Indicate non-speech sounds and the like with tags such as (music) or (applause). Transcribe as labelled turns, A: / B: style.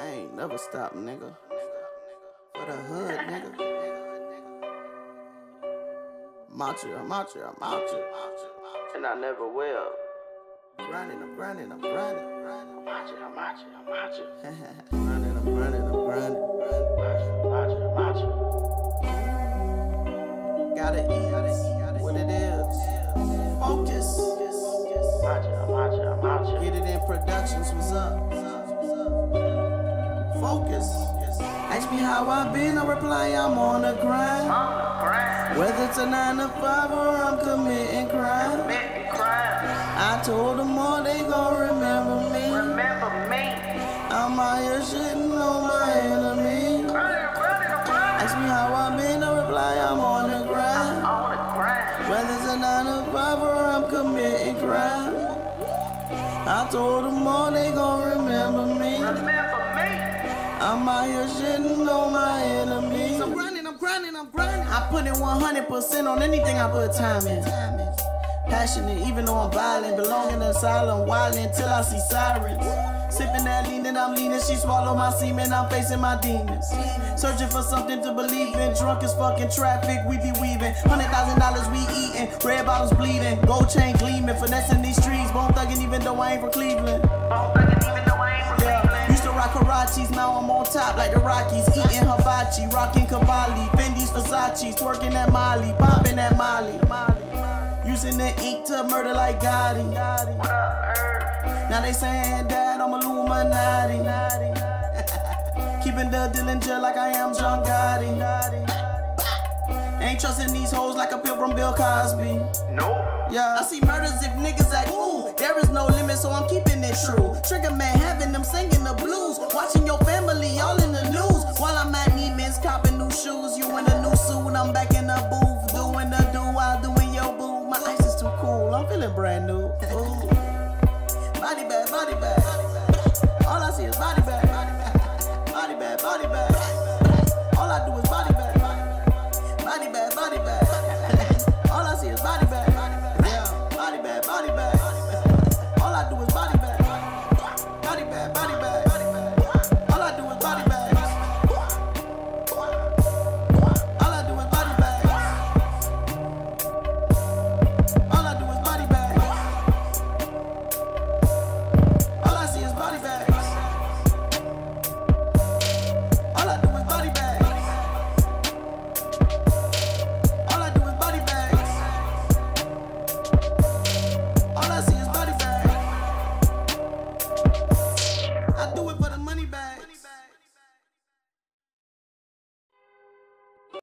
A: I ain't never stop, nigga. For the hood, nigga. I'm out here. And I never will. Grinding, I'm grinding, I'm grinding. I'm out I'm out I'm here. grinding, I'm grinding, I'm grinding. Out here, I'm. Gotta eat what it is. Focus. Get it in productions, what's up? Focus. Ask me how I been, I reply I'm on the grind. Whether it's a nine to five or I'm committing crime. I told them all they gon' remember me. Remember me. I'm out here shitting on my enemy. Ask me how I been, I reply I'm on the grind. Whether it's a nine to five or I'm committing crime. I told them all they gon' remember me. I'm out here shitting on my enemies. I'm grinding, I'm grinding, I'm grinding. I put in 100% on anything I put time in. Passionate, even though I'm violent. Belong in asylum, wildin' till I see sirens. Sipping that lean I'm leaning. She swallow my semen, I'm facing my demons. Searching for something to believe in. Drunk as fucking traffic, we be weaving. Hundred thousand dollars we eating. Red bottles bleeding. Gold chain gleaming. Finessing these streets. Bone thugging even though I ain't from Cleveland. Yeah. Used to rock Karachis, now I'm on top like the Rockies. Eating hibachi, rocking Cavalli. Fendi's Versace's, twerking at Molly. Popping at Molly. Using the ink to murder like Gotti. Now they saying that I'm Illuminati. (laughs) Keeping the Dillinger like I am John Gotti. Ain't trusting these hoes like a pimp from Bill Cosby.
B: Nope.
A: Yeah, I see murders if niggas act ooh. There is no limit, so I'm keeping it true. Trigger man having them singing the blues. The while doing your boo. My ice is too cool, I'm feeling brand new. Ooh. It for the money bags.